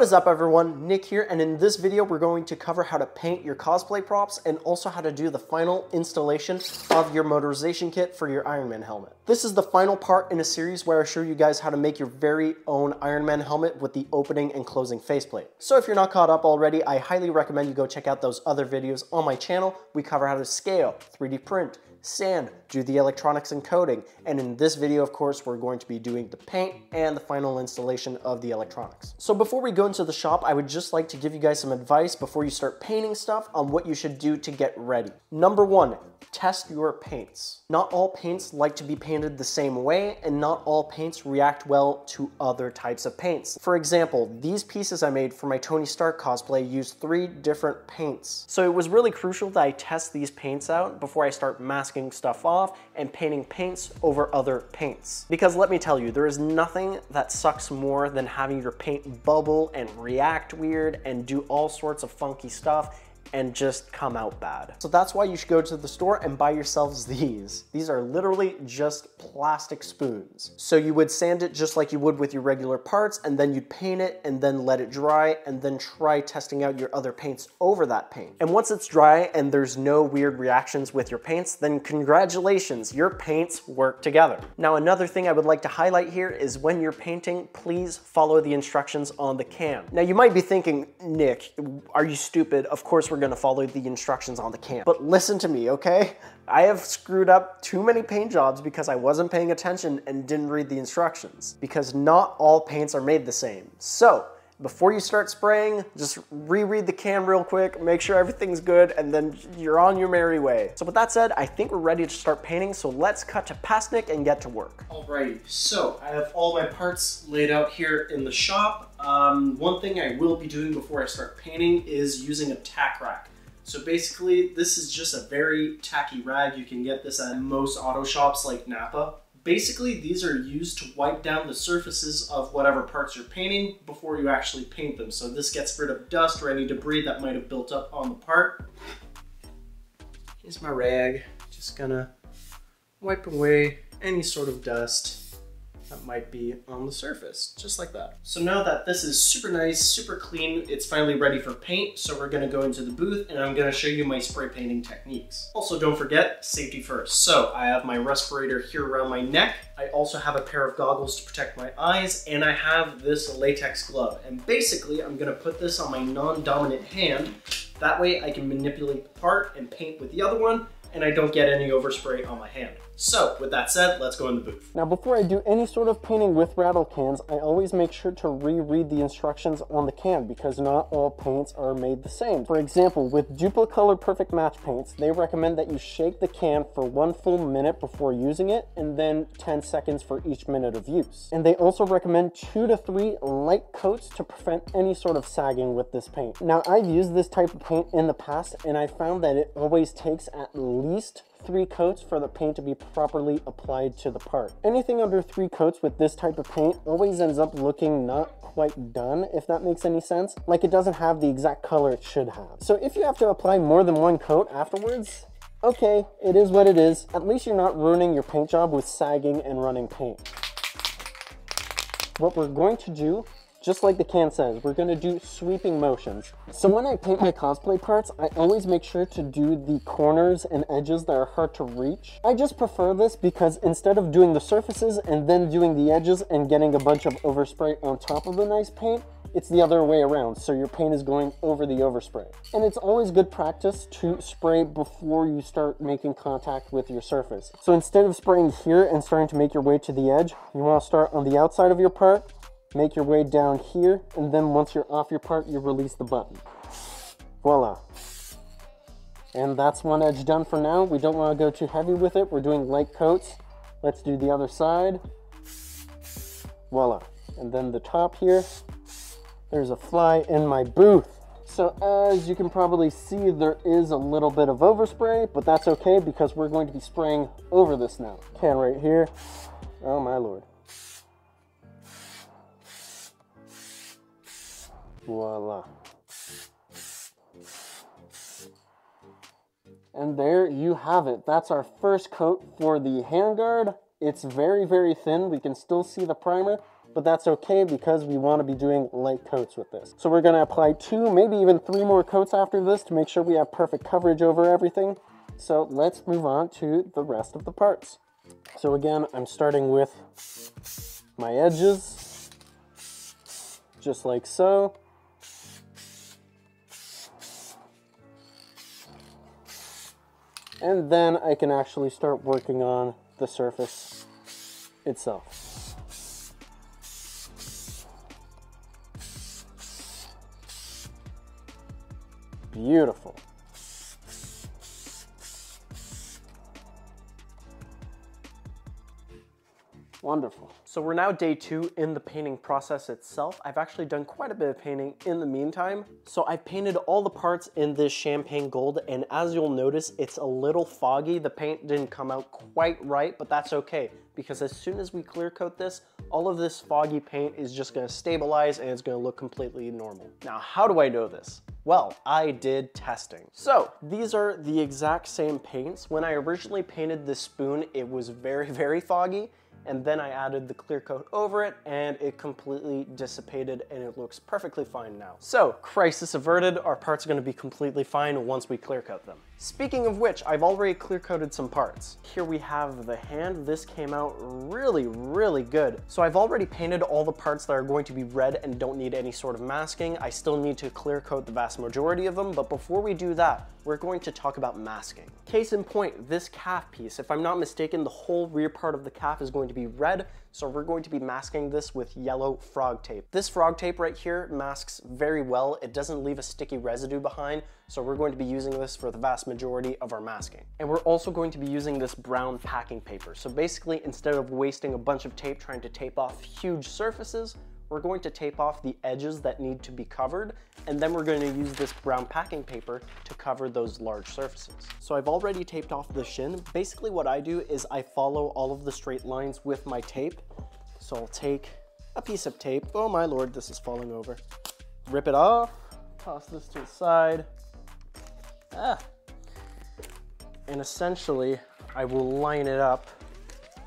What is up everyone, Nick here, and in this video we're going to cover how to paint your cosplay props and also how to do the final installation of your motorization kit for your Iron Man helmet. This is the final part in a series where I show you guys how to make your very own Iron Man helmet with the opening and closing faceplate. So if you're not caught up already, I highly recommend you go check out those other videos on my channel. We cover how to scale, 3D print, sand, do the electronics and coating. And in this video, of course, we're going to be doing the paint and the final installation of the electronics. So before we go into the shop, I would just like to give you guys some advice before you start painting stuff on what you should do to get ready. Number one, test your paints. Not all paints like to be painted the same way, and not all paints react well to other types of paints. For example, these pieces I made for my Tony Stark cosplay used three different paints. So it was really crucial that I test these paints out before I start masking stuff off and painting paints over other paints. Because let me tell you, there is nothing that sucks more than having your paint bubble and react weird and do all sorts of funky stuff and just come out bad. So that's why you should go to the store and buy yourselves these. These are literally just plastic spoons. So you would sand it just like you would with your regular parts and then you'd paint it and then let it dry and then try testing out your other paints over that paint. And once it's dry and there's no weird reactions with your paints, then congratulations, your paints work together. Now another thing I would like to highlight here is when you're painting, please follow the instructions on the can. Now you might be thinking, Nick, are you stupid? Of course we're gonna follow the instructions on the can. But listen to me, okay? I have screwed up too many paint jobs because I wasn't paying attention and didn't read the instructions. Because not all paints are made the same. So, before you start spraying, just reread the can real quick, make sure everything's good, and then you're on your merry way. So with that said, I think we're ready to start painting, so let's cut to past Nick and get to work. Alrighty, so I have all my parts laid out here in the shop. Um, one thing I will be doing before I start painting is using a tack rag. So basically, this is just a very tacky rag. You can get this at most auto shops like Napa. Basically, these are used to wipe down the surfaces of whatever parts you're painting before you actually paint them. So this gets rid of dust or any debris that might have built up on the part. Here's my rag. Just gonna wipe away any sort of dust that might be on the surface, just like that. So now that this is super nice, super clean, it's finally ready for paint, so we're gonna go into the booth and I'm gonna show you my spray painting techniques. Also, don't forget, safety first. So I have my respirator here around my neck. I also have a pair of goggles to protect my eyes, and I have this latex glove. And basically, I'm gonna put this on my non-dominant hand. That way I can manipulate the part and paint with the other one, and I don't get any overspray on my hand. So with that said, let's go in the booth. Now before I do any sort of painting with rattle cans, I always make sure to reread the instructions on the can because not all paints are made the same. For example, with Dupli-Color Perfect Match paints, they recommend that you shake the can for one full minute before using it and then 10 seconds for each minute of use. And they also recommend two to three light coats to prevent any sort of sagging with this paint. Now I've used this type of paint in the past and I found that it always takes at least three coats for the paint to be properly applied to the part. Anything under three coats with this type of paint always ends up looking not quite done, if that makes any sense. Like it doesn't have the exact color it should have. So if you have to apply more than one coat afterwards, okay, it is what it is. At least you're not ruining your paint job with sagging and running paint. What we're going to do just like the can says, we're gonna do sweeping motions. So when I paint my cosplay parts, I always make sure to do the corners and edges that are hard to reach. I just prefer this because instead of doing the surfaces and then doing the edges and getting a bunch of overspray on top of the nice paint, it's the other way around, so your paint is going over the overspray. And it's always good practice to spray before you start making contact with your surface. So instead of spraying here and starting to make your way to the edge, you wanna start on the outside of your part, make your way down here, and then once you're off your part, you release the button. Voila. And that's one edge done for now. We don't want to go too heavy with it. We're doing light coats. Let's do the other side. Voila. And then the top here, there's a fly in my booth. So as you can probably see, there is a little bit of overspray, but that's okay because we're going to be spraying over this now. Can right here. Oh my lord. Voila. And there you have it. That's our first coat for the handguard. It's very, very thin. We can still see the primer. but that's okay because we want to be doing light coats with this. So we're going to apply two, maybe even three more coats after this to make sure we have perfect coverage over everything. So let's move on to the rest of the parts. So again, I'm starting with my edges, just like so. And then I can actually start working on the surface itself. Beautiful. So we're now day two in the painting process itself. I've actually done quite a bit of painting in the meantime. So I've painted all the parts in this champagne gold and as you'll notice, it's a little foggy. The paint didn't come out quite right, but that's okay because as soon as we clear coat this, all of this foggy paint is just gonna stabilize and it's gonna look completely normal. Now, how do I know this? Well, I did testing. So these are the exact same paints. When I originally painted this spoon, it was very, very foggy and then I added the clear coat over it and it completely dissipated and it looks perfectly fine now. So crisis averted, our parts are gonna be completely fine once we clear coat them. Speaking of which, I've already clear coated some parts. Here we have the hand. This came out really, really good. So I've already painted all the parts that are going to be red and don't need any sort of masking. I still need to clear coat the vast majority of them, but before we do that, we're going to talk about masking. Case in point, this calf piece, if I'm not mistaken, the whole rear part of the calf is going to be red, so we're going to be masking this with yellow frog tape. This frog tape right here masks very well. It doesn't leave a sticky residue behind, so we're going to be using this for the vast majority of our masking. And we're also going to be using this brown packing paper. So basically, instead of wasting a bunch of tape trying to tape off huge surfaces, we're going to tape off the edges that need to be covered, and then we're going to use this brown packing paper to cover those large surfaces. So I've already taped off the shin. Basically what I do is I follow all of the straight lines with my tape. So I'll take a piece of tape. Oh my lord, this is falling over. Rip it off, toss this to the side. Ah. And essentially, I will line it up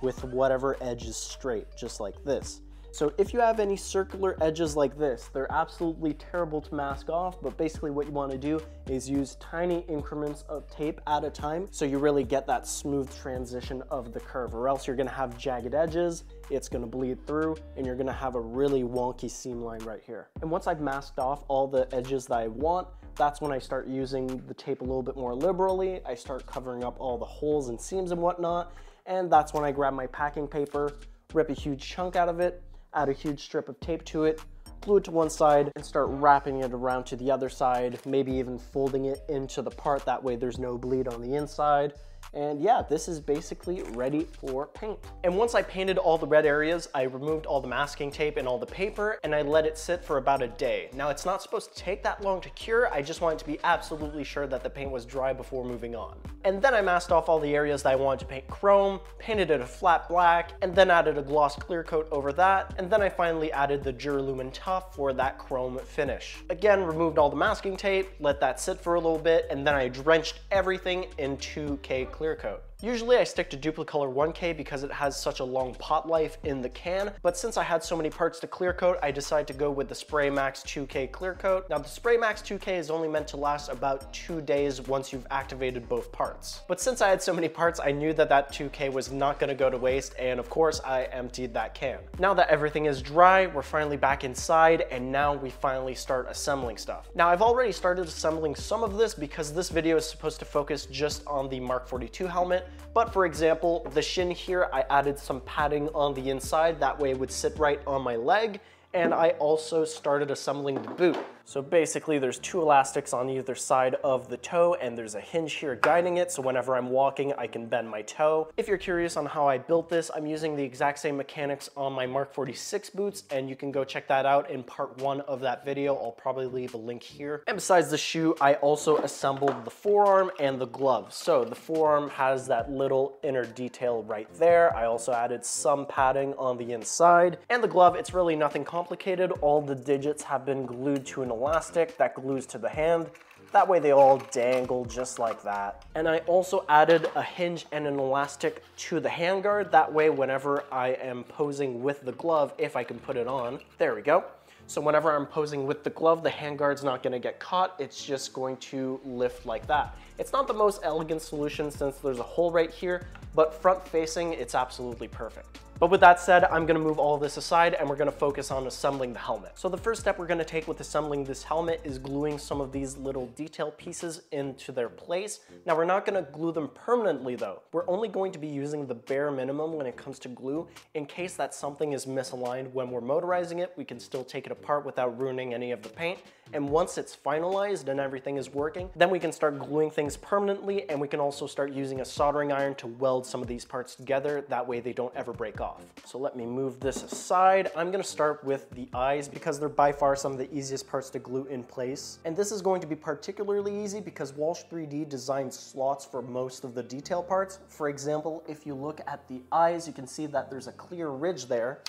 with whatever edge is straight, just like this. So if you have any circular edges like this, they're absolutely terrible to mask off, but basically what you wanna do is use tiny increments of tape at a time so you really get that smooth transition of the curve or else you're gonna have jagged edges, it's gonna bleed through, and you're gonna have a really wonky seam line right here. And once I've masked off all the edges that I want, that's when I start using the tape a little bit more liberally. I start covering up all the holes and seams and whatnot, and that's when I grab my packing paper, rip a huge chunk out of it, add a huge strip of tape to it, glue it to one side, and start wrapping it around to the other side, maybe even folding it into the part, that way there's no bleed on the inside. And yeah, this is basically ready for paint. And once I painted all the red areas, I removed all the masking tape and all the paper and I let it sit for about a day. Now it's not supposed to take that long to cure. I just wanted to be absolutely sure that the paint was dry before moving on. And then I masked off all the areas that I wanted to paint chrome, painted it a flat black, and then added a gloss clear coat over that. And then I finally added the Duralumin Tough for that chrome finish. Again, removed all the masking tape, let that sit for a little bit, and then I drenched everything in 2K clear coat. Usually I stick to Duplicolor 1K because it has such a long pot life in the can, but since I had so many parts to clear coat, I decided to go with the Spray Max 2K clear coat. Now the Spray Max 2K is only meant to last about two days once you've activated both parts. But since I had so many parts, I knew that that 2K was not gonna go to waste, and of course I emptied that can. Now that everything is dry, we're finally back inside, and now we finally start assembling stuff. Now I've already started assembling some of this because this video is supposed to focus just on the Mark 42 helmet, but for example, the shin here, I added some padding on the inside. That way it would sit right on my leg. And I also started assembling the boot. So basically there's two elastics on either side of the toe and there's a hinge here guiding it so whenever I'm walking I can bend my toe. If you're curious on how I built this, I'm using the exact same mechanics on my Mark 46 boots and you can go check that out in part one of that video. I'll probably leave a link here. And besides the shoe, I also assembled the forearm and the glove. So the forearm has that little inner detail right there. I also added some padding on the inside. And the glove, it's really nothing complicated. All the digits have been glued to an elastic that glues to the hand. That way they all dangle just like that. And I also added a hinge and an elastic to the handguard. That way whenever I am posing with the glove, if I can put it on, there we go. So whenever I'm posing with the glove, the handguard's not gonna get caught. It's just going to lift like that. It's not the most elegant solution since there's a hole right here, but front facing, it's absolutely perfect. But with that said, I'm gonna move all this aside and we're gonna focus on assembling the helmet. So the first step we're gonna take with assembling this helmet is gluing some of these little detail pieces into their place. Now we're not gonna glue them permanently though. We're only going to be using the bare minimum when it comes to glue in case that something is misaligned when we're motorizing it, we can still take it apart without ruining any of the paint. And once it's finalized and everything is working, then we can start gluing things permanently and we can also start using a soldering iron to weld some of these parts together. That way they don't ever break off. So let me move this aside. I'm gonna start with the eyes because they're by far some of the easiest parts to glue in place. And this is going to be particularly easy because Walsh 3D designed slots for most of the detail parts. For example, if you look at the eyes, you can see that there's a clear ridge there,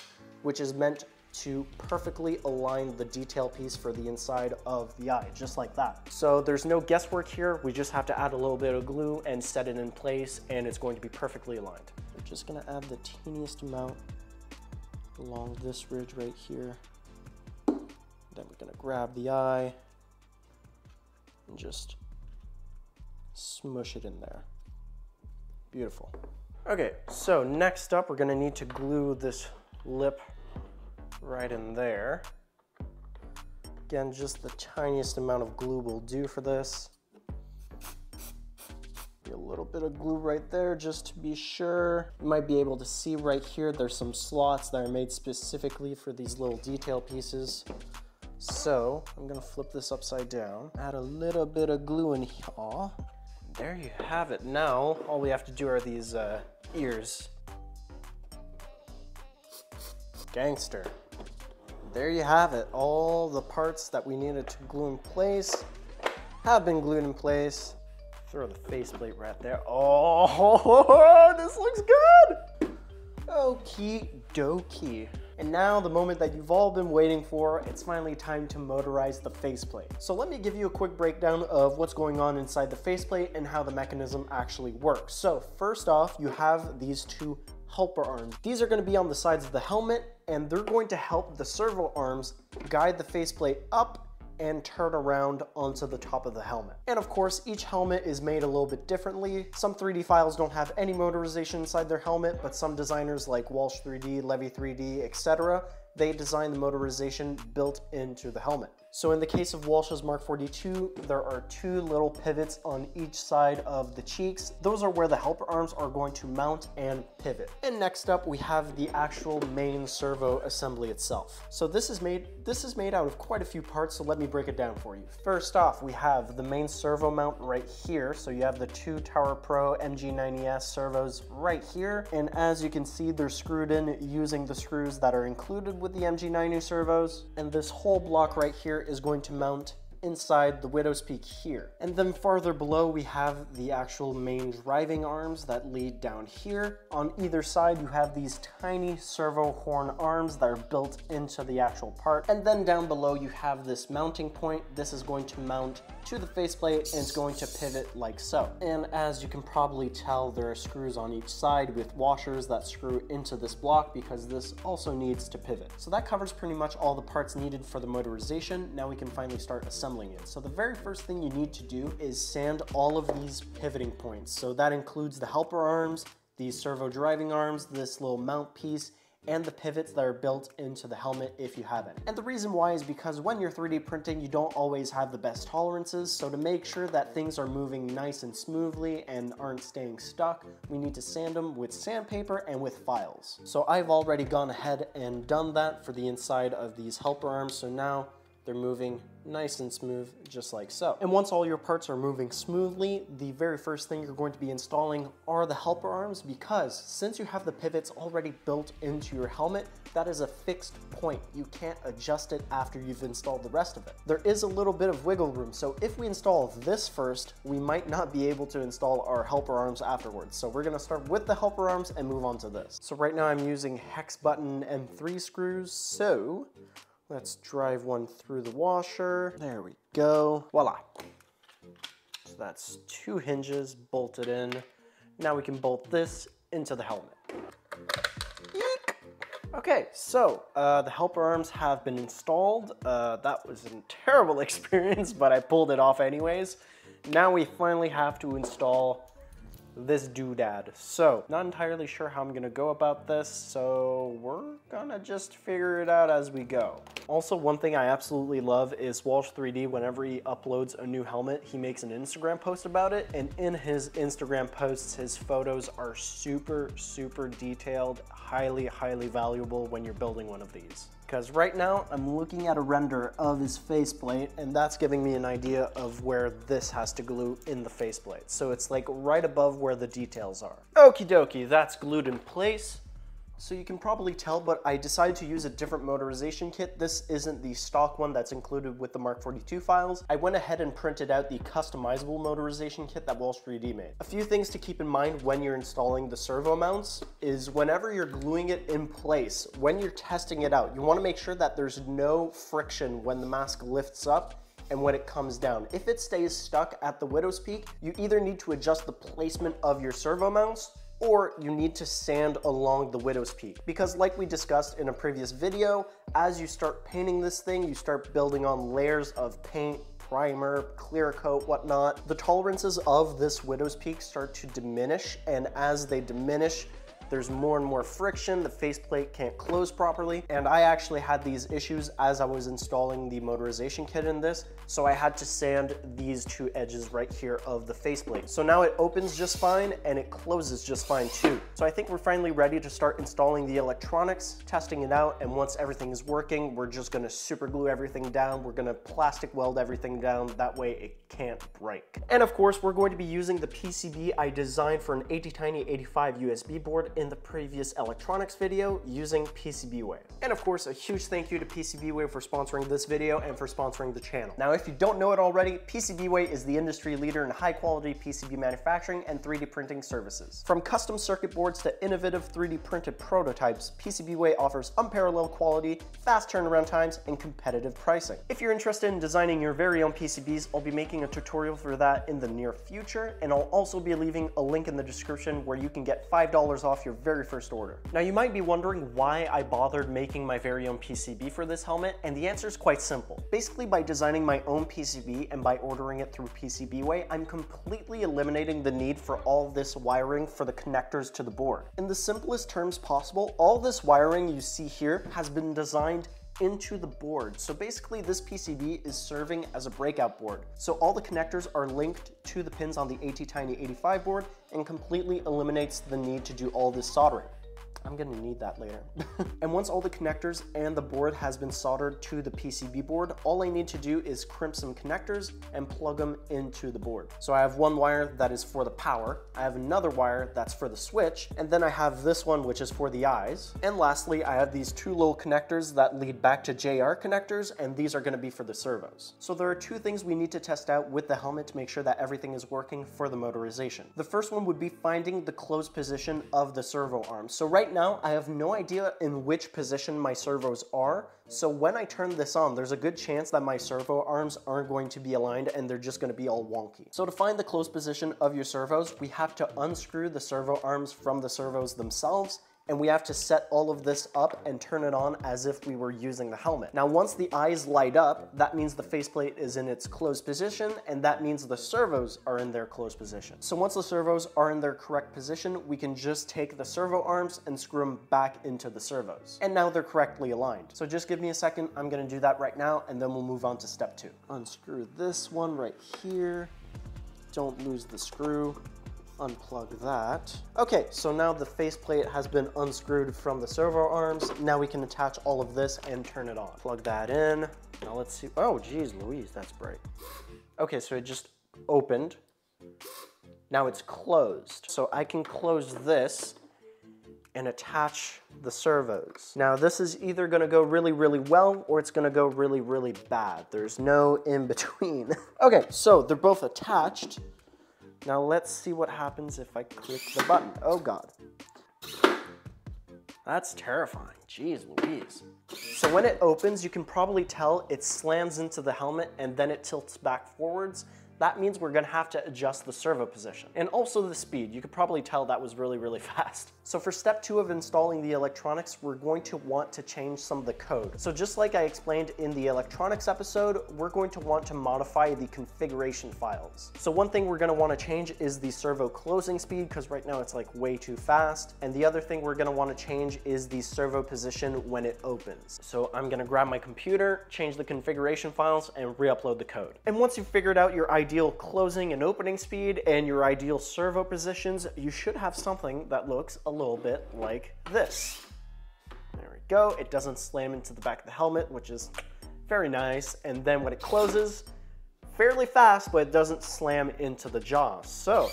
which is meant to perfectly align the detail piece for the inside of the eye, just like that. So there's no guesswork here. We just have to add a little bit of glue and set it in place and it's going to be perfectly aligned. Just gonna add the teeniest amount along this ridge right here. Then we're gonna grab the eye and just smush it in there. Beautiful. Okay, so next up, we're gonna need to glue this lip right in there. Again, just the tiniest amount of glue will do for this. Little bit of glue right there just to be sure. You might be able to see right here, there's some slots that are made specifically for these little detail pieces. So I'm gonna flip this upside down, add a little bit of glue in here. There you have it. Now, all we have to do are these uh, ears. Gangster there you have it. All the parts that we needed to glue in place have been glued in place. Throw the faceplate right there. Oh, this looks good. Okie dokie. And now the moment that you've all been waiting for, it's finally time to motorize the faceplate. So let me give you a quick breakdown of what's going on inside the faceplate and how the mechanism actually works. So first off, you have these two helper arms. These are gonna be on the sides of the helmet and they're going to help the servo arms guide the faceplate up and turn around onto the top of the helmet. And of course, each helmet is made a little bit differently. Some 3D files don't have any motorization inside their helmet, but some designers like Walsh 3D, Levy 3D, etc., they design the motorization built into the helmet. So in the case of Walsh's Mark 42, there are two little pivots on each side of the cheeks. Those are where the helper arms are going to mount and pivot. And next up, we have the actual main servo assembly itself. So this is made this is made out of quite a few parts, so let me break it down for you. First off, we have the main servo mount right here. So you have the two Tower Pro MG90S servos right here. And as you can see, they're screwed in using the screws that are included with the MG90 servos. And this whole block right here is going to mount inside the Widow's Peak here. And then farther below, we have the actual main driving arms that lead down here. On either side, you have these tiny servo horn arms that are built into the actual part. And then down below, you have this mounting point. This is going to mount to the faceplate and it's going to pivot like so. And as you can probably tell, there are screws on each side with washers that screw into this block because this also needs to pivot. So that covers pretty much all the parts needed for the motorization. Now we can finally start assembling it. So the very first thing you need to do is sand all of these pivoting points. So that includes the helper arms, these servo driving arms, this little mount piece, and the pivots that are built into the helmet if you have it. And the reason why is because when you're 3D printing, you don't always have the best tolerances, so to make sure that things are moving nice and smoothly and aren't staying stuck, we need to sand them with sandpaper and with files. So I've already gone ahead and done that for the inside of these helper arms, so now they're moving nice and smooth, just like so. And once all your parts are moving smoothly, the very first thing you're going to be installing are the helper arms because since you have the pivots already built into your helmet, that is a fixed point. You can't adjust it after you've installed the rest of it. There is a little bit of wiggle room, so if we install this first, we might not be able to install our helper arms afterwards. So we're gonna start with the helper arms and move on to this. So right now I'm using hex button M3 screws, so Let's drive one through the washer. There we go. Voila. So that's two hinges bolted in. Now we can bolt this into the helmet. Okay, so uh, the helper arms have been installed. Uh, that was a terrible experience, but I pulled it off anyways. Now we finally have to install this doodad. So, not entirely sure how I'm gonna go about this, so we're gonna just figure it out as we go. Also, one thing I absolutely love is Walsh 3D, whenever he uploads a new helmet, he makes an Instagram post about it, and in his Instagram posts, his photos are super, super detailed, highly, highly valuable when you're building one of these. Because right now I'm looking at a render of his faceplate and that's giving me an idea of where this has to glue in the faceplate. So it's like right above where the details are. Okie dokie, that's glued in place. So you can probably tell, but I decided to use a different motorization kit. This isn't the stock one that's included with the Mark 42 files. I went ahead and printed out the customizable motorization kit that Walsh 3D made. A few things to keep in mind when you're installing the servo mounts is whenever you're gluing it in place, when you're testing it out, you wanna make sure that there's no friction when the mask lifts up and when it comes down. If it stays stuck at the widow's peak, you either need to adjust the placement of your servo mounts or you need to sand along the widow's peak. Because like we discussed in a previous video, as you start painting this thing, you start building on layers of paint, primer, clear coat, whatnot. The tolerances of this widow's peak start to diminish, and as they diminish, there's more and more friction, the faceplate can't close properly, and I actually had these issues as I was installing the motorization kit in this, so I had to sand these two edges right here of the faceplate. So now it opens just fine and it closes just fine too. So I think we're finally ready to start installing the electronics, testing it out, and once everything is working, we're just gonna super glue everything down, we're gonna plastic weld everything down, that way it can't break. And of course, we're going to be using the PCB I designed for an ATtiny 85 USB board in the previous electronics video using PCBWay. And of course, a huge thank you to PCBWay for sponsoring this video and for sponsoring the channel. Now, if you don't know it already, PCBWay is the industry leader in high quality PCB manufacturing and 3D printing services. From custom circuit boards to innovative 3D printed prototypes, PCBWay offers unparalleled quality, fast turnaround times, and competitive pricing. If you're interested in designing your very own PCBs, I'll be making a tutorial for that in the near future, and I'll also be leaving a link in the description where you can get $5 off your very first order. Now you might be wondering why I bothered making my very own PCB for this helmet, and the answer is quite simple. Basically by designing my own PCB and by ordering it through PCBWay, I'm completely eliminating the need for all this wiring for the connectors to the board. In the simplest terms possible, all this wiring you see here has been designed into the board. So basically this PCB is serving as a breakout board. So all the connectors are linked to the pins on the ATtiny 85 board and completely eliminates the need to do all this soldering. I'm gonna need that later. and once all the connectors and the board has been soldered to the PCB board, all I need to do is crimp some connectors and plug them into the board. So I have one wire that is for the power, I have another wire that's for the switch, and then I have this one which is for the eyes. And lastly, I have these two little connectors that lead back to JR connectors, and these are gonna be for the servos. So there are two things we need to test out with the helmet to make sure that everything is working for the motorization. The first one would be finding the closed position of the servo arm. So right now, I have no idea in which position my servos are, so when I turn this on, there's a good chance that my servo arms aren't going to be aligned and they're just gonna be all wonky. So to find the closed position of your servos, we have to unscrew the servo arms from the servos themselves and we have to set all of this up and turn it on as if we were using the helmet. Now, once the eyes light up, that means the faceplate is in its closed position, and that means the servos are in their closed position. So once the servos are in their correct position, we can just take the servo arms and screw them back into the servos. And now they're correctly aligned. So just give me a second, I'm gonna do that right now, and then we'll move on to step two. Unscrew this one right here. Don't lose the screw unplug that. Okay, so now the faceplate has been unscrewed from the servo arms. Now we can attach all of this and turn it on. Plug that in. Now let's see. Oh, geez, Louise, that's bright. Okay, so it just opened. Now it's closed. So I can close this and attach the servos. Now this is either gonna go really, really well or it's gonna go really, really bad. There's no in between. okay, so they're both attached. Now let's see what happens if I click the button. Oh God. That's terrifying. Jeez Louise. So when it opens, you can probably tell it slams into the helmet and then it tilts back forwards that means we're gonna have to adjust the servo position. And also the speed, you could probably tell that was really, really fast. So for step two of installing the electronics, we're going to want to change some of the code. So just like I explained in the electronics episode, we're going to want to modify the configuration files. So one thing we're gonna wanna change is the servo closing speed, because right now it's like way too fast. And the other thing we're gonna wanna change is the servo position when it opens. So I'm gonna grab my computer, change the configuration files, and re-upload the code. And once you've figured out your ideal closing and opening speed and your ideal servo positions, you should have something that looks a little bit like this. There we go. It doesn't slam into the back of the helmet, which is very nice. And then when it closes, fairly fast, but it doesn't slam into the jaw. So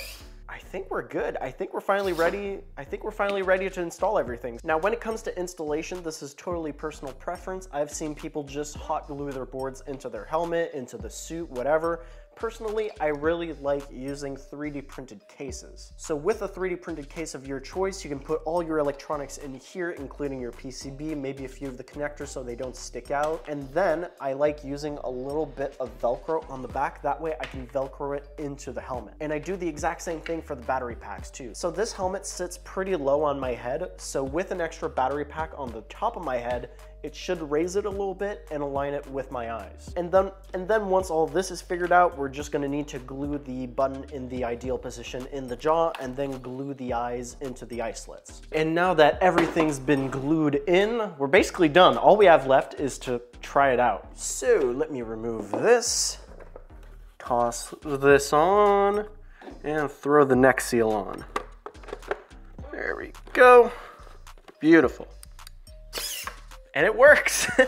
I think we're good. I think we're finally ready. I think we're finally ready to install everything. Now, when it comes to installation, this is totally personal preference. I've seen people just hot glue their boards into their helmet, into the suit, whatever. Personally, I really like using 3D printed cases. So with a 3D printed case of your choice, you can put all your electronics in here, including your PCB, maybe a few of the connectors so they don't stick out. And then I like using a little bit of Velcro on the back. That way I can Velcro it into the helmet. And I do the exact same thing for the battery packs too. So this helmet sits pretty low on my head. So with an extra battery pack on the top of my head, it should raise it a little bit and align it with my eyes. And then, and then once all this is figured out, we're just gonna need to glue the button in the ideal position in the jaw and then glue the eyes into the eye slits. And now that everything's been glued in, we're basically done. All we have left is to try it out. So let me remove this, toss this on, and throw the neck seal on. There we go. Beautiful and it works.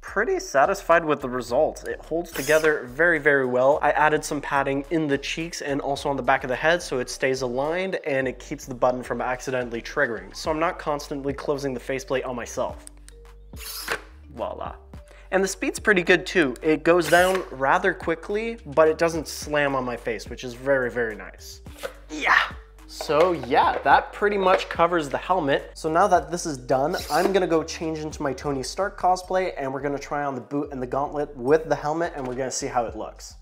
Pretty satisfied with the results. It holds together very, very well. I added some padding in the cheeks and also on the back of the head so it stays aligned and it keeps the button from accidentally triggering. So I'm not constantly closing the faceplate on myself. Voila. And the speed's pretty good too. It goes down rather quickly, but it doesn't slam on my face, which is very, very nice. Yeah. So yeah, that pretty much covers the helmet. So now that this is done, I'm gonna go change into my Tony Stark cosplay and we're gonna try on the boot and the gauntlet with the helmet and we're gonna see how it looks.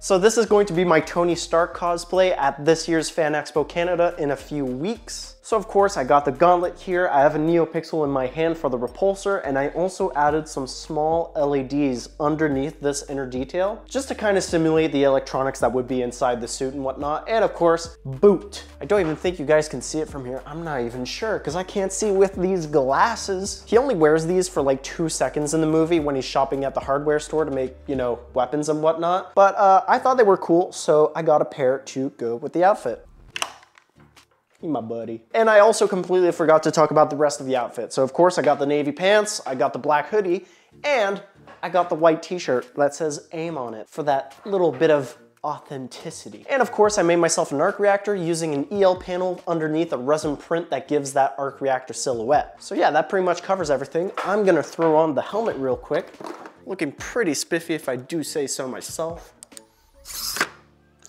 So this is going to be my Tony Stark cosplay at this year's Fan Expo Canada in a few weeks. So of course I got the gauntlet here, I have a NeoPixel in my hand for the repulsor, and I also added some small LEDs underneath this inner detail, just to kind of simulate the electronics that would be inside the suit and whatnot, and of course, boot. I don't even think you guys can see it from here, I'm not even sure, because I can't see with these glasses. He only wears these for like two seconds in the movie when he's shopping at the hardware store to make, you know, weapons and whatnot, but uh, I thought they were cool, so I got a pair to go with the outfit. You my buddy. And I also completely forgot to talk about the rest of the outfit. So of course I got the navy pants, I got the black hoodie, and I got the white t-shirt that says AIM on it for that little bit of authenticity. And of course I made myself an arc reactor using an EL panel underneath a resin print that gives that arc reactor silhouette. So yeah, that pretty much covers everything. I'm gonna throw on the helmet real quick. Looking pretty spiffy if I do say so myself.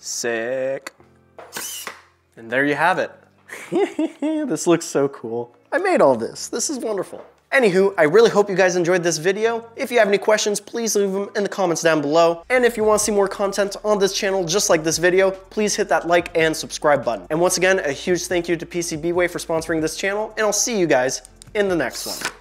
Sick. And there you have it. this looks so cool. I made all this. This is wonderful. Anywho, I really hope you guys enjoyed this video. If you have any questions, please leave them in the comments down below. And if you want to see more content on this channel just like this video, please hit that like and subscribe button. And once again, a huge thank you to PCBWay for sponsoring this channel, and I'll see you guys in the next one.